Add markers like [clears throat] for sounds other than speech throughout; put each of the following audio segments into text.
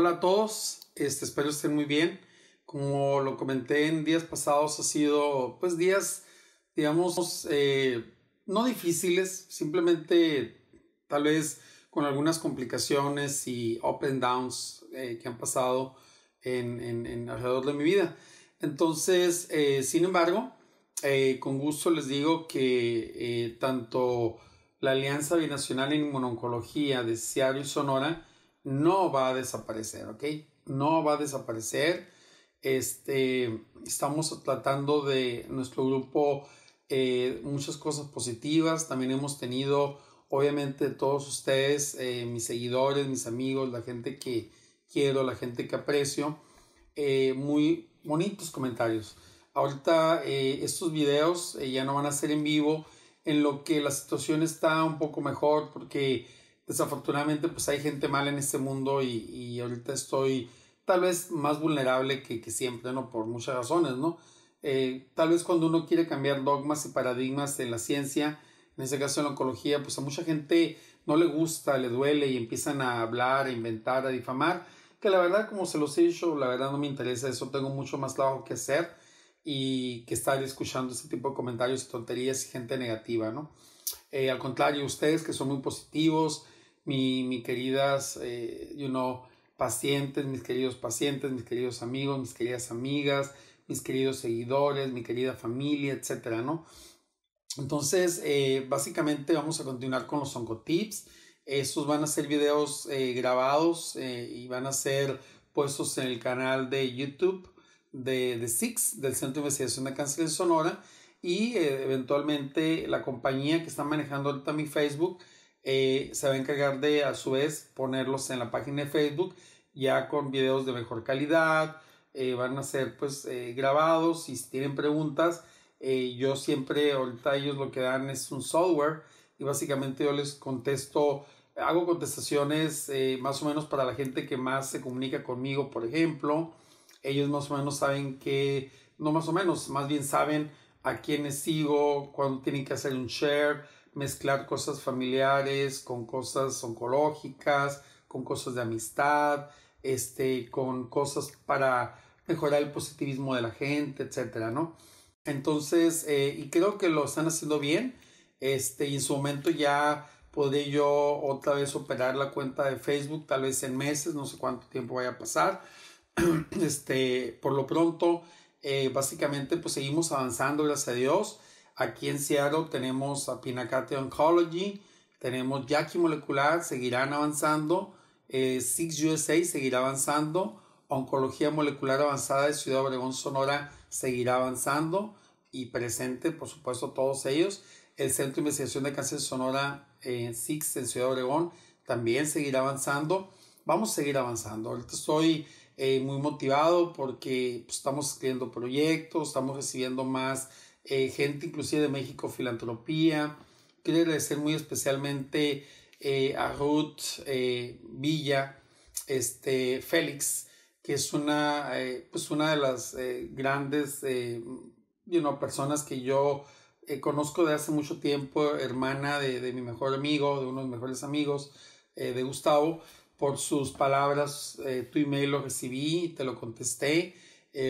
Hola a todos, este, espero estén muy bien. Como lo comenté en días pasados, ha sido pues días, digamos, eh, no difíciles, simplemente tal vez con algunas complicaciones y up and downs eh, que han pasado en, en, alrededor de mi vida. Entonces, eh, sin embargo, con gusto les digo que tanto la Alianza Binacional en Inmunoncología de Seattle y Sonora no va a desaparecer, ¿ok? No va a desaparecer. Este, estamos tratando de nuestro grupo eh, muchas cosas positivas. También hemos tenido, obviamente, todos ustedes, eh, mis seguidores, mis amigos, la gente que quiero, la gente que aprecio, eh, muy bonitos comentarios. Ahorita estos videos ya no van a ser en vivo, en lo que la situación está un poco mejor, porque desafortunadamente pues hay gente mala en este mundo y, y ahorita estoy tal vez más vulnerable que, que, siempre, ¿no? Por muchas razones, ¿no? Eh, tal vez cuando uno quiere cambiar dogmas y paradigmas en la ciencia, en este caso en la oncología, pues a mucha gente no le gusta, le duele y empiezan a hablar, a inventar, a difamar, que la verdad, como se los he dicho, la verdad no me interesa eso, tengo mucho más trabajo que hacer y que estar escuchando ese tipo de comentarios y tonterías y gente negativa, ¿no? Eh, al contrario, ustedes que son muy positivos, mi, queridas, eh, you know, pacientes, mis queridos pacientes, mis queridos amigos, mis queridas amigas, mis queridos seguidores, mi querida familia, etcétera, ¿no? Entonces, eh, básicamente vamos a continuar con los oncotips. Estos van a ser videos eh, grabados y van a ser puestos en el canal de YouTube de, de SIX, del Centro de Investigación de Cáncer en Sonora, y eventualmente la compañía que está manejando ahorita mi Facebook eh, se va a encargar de a su vez ponerlos en la página de Facebook ya con videos de mejor calidad, eh, van a ser pues eh, grabados y si tienen preguntas, yo siempre, ahorita ellos lo que dan es un software y básicamente yo les contesto, hago contestaciones más o menos para la gente que más se comunica conmigo, por ejemplo, ellos más o menos saben que, no más o menos, más bien saben a quiénes sigo, cuando tienen que hacer un share, mezclar cosas familiares con cosas oncológicas, con cosas de amistad, este, con cosas para mejorar el positivismo de la gente, etcétera, ¿no? Entonces, eh, y creo que lo están haciendo bien, este, y en su momento ya podré yo otra vez operar la cuenta de Facebook, tal vez en meses, no sé cuánto tiempo vaya a pasar. [clears throat] Este, por lo pronto, eh, básicamente, pues seguimos avanzando, gracias a Dios. Aquí en Seattle tenemos a Pinacate Oncology, tenemos Jackie Molecular, seguirán avanzando. Eh, Six USA seguirá avanzando. Oncología Molecular Avanzada de Ciudad Obregón, Sonora, seguirá avanzando. Y presente, por supuesto, todos ellos. El Centro de Investigación de Cáncer Sonora en Six en Ciudad Obregón también seguirá avanzando. Vamos a seguir avanzando. Ahorita estoy eh, muy motivado porque pues, estamos escribiendo proyectos, estamos recibiendo más eh, gente inclusive de México Filantropía. Quiero agradecer muy especialmente eh, a Ruth eh, Villa, este, Félix, que es una, pues una de las grandes you personas que yo conozco de hace mucho tiempo, hermana de, de, mi mejor amigo, de uno de mis mejores amigos, de Gustavo, por sus palabras, tu email lo recibí, te lo contesté.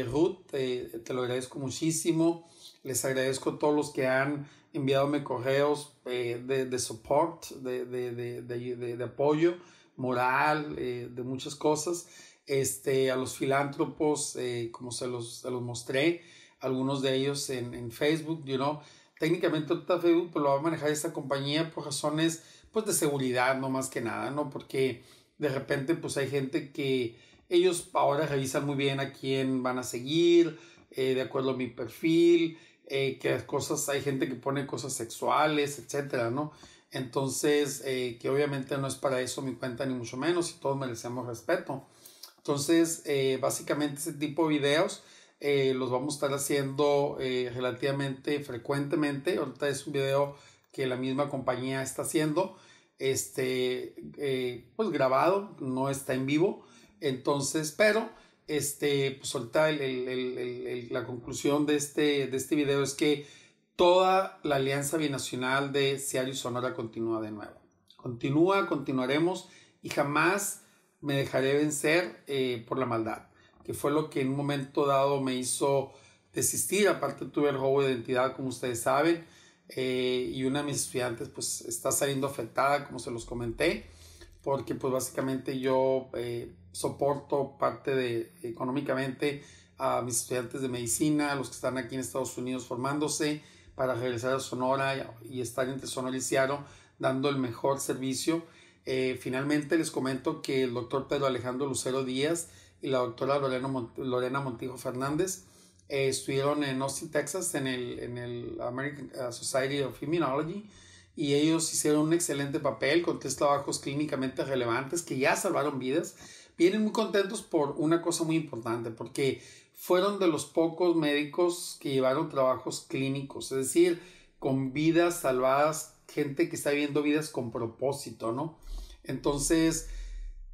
Ruth, te lo agradezco muchísimo. Les agradezco a todos los que han enviado correos eh, de, de, support, de, de, de apoyo moral, eh, de muchas cosas. Este, a los filántropos, eh, como se los, se los mostré, algunos de ellos en, en Facebook, you know. Técnicamente ahorita Facebook pues, lo va a manejar esta compañía por razones pues de seguridad, no más que nada, ¿no? Porque de repente pues hay gente que ellos ahora revisan muy bien a quién van a seguir, de acuerdo a mi perfil, eh, que cosas, hay gente que pone cosas sexuales, etcétera, ¿no? Entonces, eh, que obviamente no es para eso mi cuenta, ni mucho menos, y todos merecemos respeto. Entonces, eh, básicamente ese tipo de videos los vamos a estar haciendo relativamente frecuentemente. Ahorita es un video que la misma compañía está haciendo, este, pues grabado, no está en vivo. Entonces, pero este, pues ahorita la conclusión de este, de este video es que toda la alianza binacional de Seattle y Sonora continúa de nuevo. Continúa, continuaremos y jamás me dejaré vencer eh, por la maldad, que fue lo que en un momento dado me hizo desistir. Aparte tuve el robo de identidad, como ustedes saben, eh, y una de mis estudiantes pues está saliendo afectada, como se los comenté, porque pues básicamente yo eh, soporto parte de económicamente a mis estudiantes de medicina, los que están aquí en Estados Unidos formándose para regresar a Sonora y estar entre Sonora y Seattle dando el mejor servicio. Eh, finalmente les comento que el doctor Pedro Alejandro Lucero Díaz y la doctora Lorena, Montijo Fernández eh, estuvieron en Austin, Texas, en el, en el American uh, Society of Immunology, y ellos hicieron un excelente papel con tres trabajos clínicamente relevantes que ya salvaron vidas. Vienen muy contentos por una cosa muy importante, porque fueron de los pocos médicos que llevaron trabajos clínicos, es decir, con vidas salvadas, gente que está viviendo vidas con propósito, ¿no? Entonces,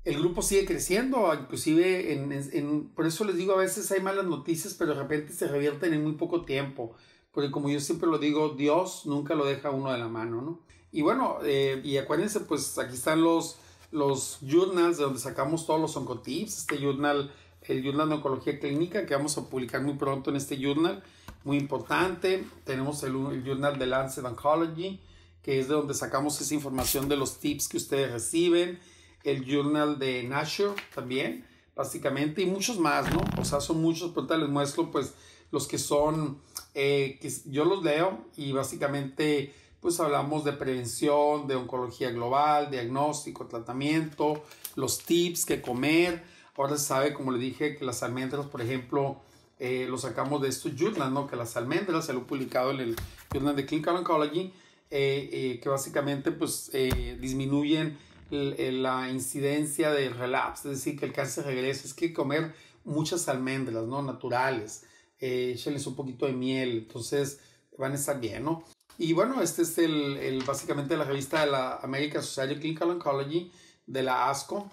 el grupo sigue creciendo, inclusive en, por eso les digo, a veces hay malas noticias, pero de repente se revierten en muy poco tiempo, porque como yo siempre lo digo, Dios nunca lo deja uno de la mano, ¿no? Y bueno, eh, y acuérdense, pues aquí están los, los journals de donde sacamos todos los oncotips, este journal, el journal de oncología clínica que vamos a publicar muy pronto en este journal, muy importante, tenemos el, journal de Lancet Oncology, que es de donde sacamos esa información de los tips que ustedes reciben, el journal de Nature también, básicamente, y muchos más, ¿no? O sea, son muchos, pero les muestro pues los que son, eh, que yo los leo y básicamente pues hablamos de prevención, de oncología global, diagnóstico, tratamiento, los tips que comer. Ahora se sabe, como le dije, que las almendras, por ejemplo, eh, lo sacamos de estos journals, ¿no? Que las almendras, se lo he publicado en el Journal de Clinical Oncology, eh, eh, que básicamente pues eh, disminuyen la incidencia del relapse, es decir, que el cáncer regresa, es que comer muchas almendras, ¿no? Naturales, eh, un poquito de miel, entonces van a estar bien, ¿no? Y bueno, este es el, el básicamente la revista de la American Society of Clinical Oncology de la ASCO,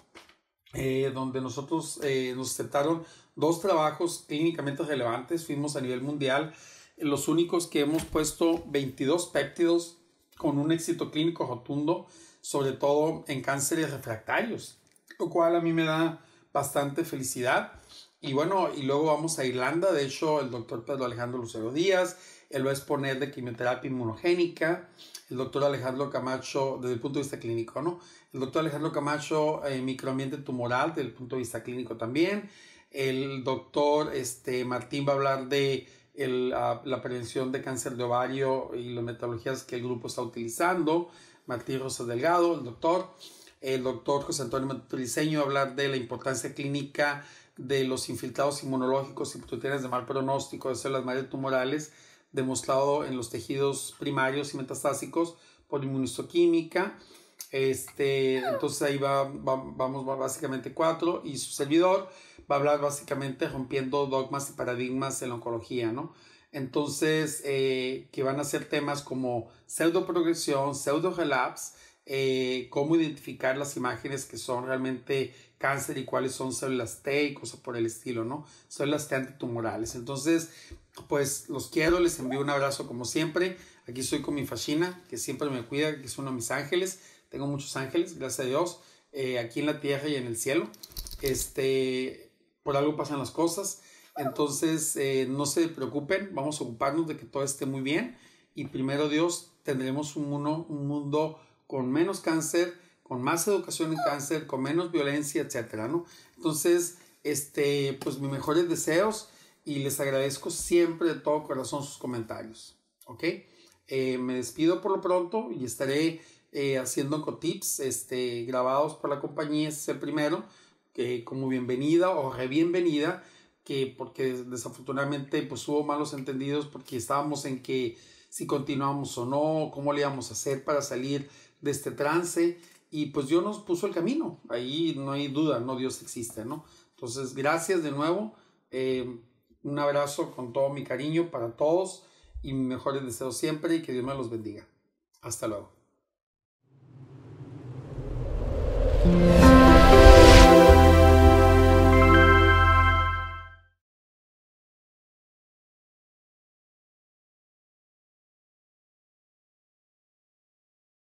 donde nosotros nos aceptaron dos trabajos clínicamente relevantes, fuimos a nivel mundial los únicos que hemos puesto 22 péptidos con un éxito clínico rotundo, sobre todo en cánceres refractarios, lo cual a mí me da bastante felicidad. Y bueno, y luego vamos a Irlanda, de hecho el doctor Pedro Alejandro Lucero Díaz, él va a exponer de quimioterapia inmunogénica, el doctor Alejandro Camacho desde el punto de vista clínico, ¿no? El doctor Alejandro Camacho, eh, microambiente tumoral desde el punto de vista clínico también. El doctor este, Martín va a hablar de la prevención de cáncer de ovario y las metodologías que el grupo está utilizando. Martín Rosa Delgado, el doctor. El doctor José Antonio Maturiceño va a hablar de la importancia clínica de los infiltrados inmunológicos y proteínas de mal pronóstico de células madre tumorales, demostrado en los tejidos primarios y metastásicos por inmunistoquímica. Este, entonces ahí va, vamos básicamente cuatro y su servidor va a hablar básicamente rompiendo dogmas y paradigmas en la oncología, ¿no? Entonces, eh, que van a ser temas como pseudo progresión, pseudo relapse, eh, cómo identificar las imágenes que son realmente cáncer y cuáles son células T y cosas por el estilo, ¿no? Células T antitumorales. Entonces, pues los quiero, les envío un abrazo como siempre. Aquí estoy con mi fascina, que siempre me cuida, que es uno de mis ángeles. Tengo muchos ángeles, gracias a Dios, eh, aquí en la tierra y en el cielo. Este, por algo pasan las cosas. Entonces, eh, no se preocupen, vamos a ocuparnos de que todo esté muy bien y primero Dios tendremos un mundo, un mundo con menos cáncer, con más educación en cáncer, con menos violencia, etcétera, ¿no? Entonces, este, pues mis mejores deseos y les agradezco siempre de todo corazón sus comentarios, ¿ok? Eh, me despido por lo pronto y estaré eh, haciendo cotips este, grabados por la compañía, ese es el primero que como bienvenida o re bienvenida, que porque desafortunadamente pues hubo malos entendidos porque estábamos en que si continuamos o no, cómo le íbamos a hacer para salir de este trance y pues Dios nos puso el camino, ahí no hay duda, no Dios existe, ¿no? Entonces, gracias de nuevo, eh, un abrazo con todo mi cariño para todos y mejores deseos siempre y que Dios me los bendiga. Hasta luego.